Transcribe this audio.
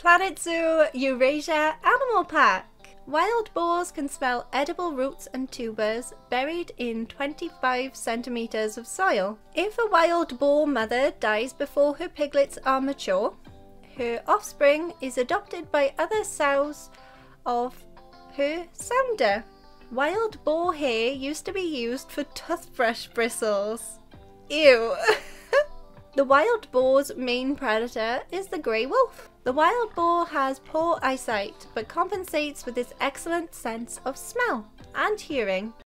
Planet Zoo Eurasia Animal Pack. Wild boars can smell edible roots and tubers buried in 25 centimeters of soil. If a wild boar mother dies before her piglets are mature, her offspring is adopted by other sows of her sounder. Wild boar hair used to be used for toothbrush bristles. Ew. the wild boar's main predator is the grey wolf. The wild boar has poor eyesight but compensates with its excellent sense of smell and hearing.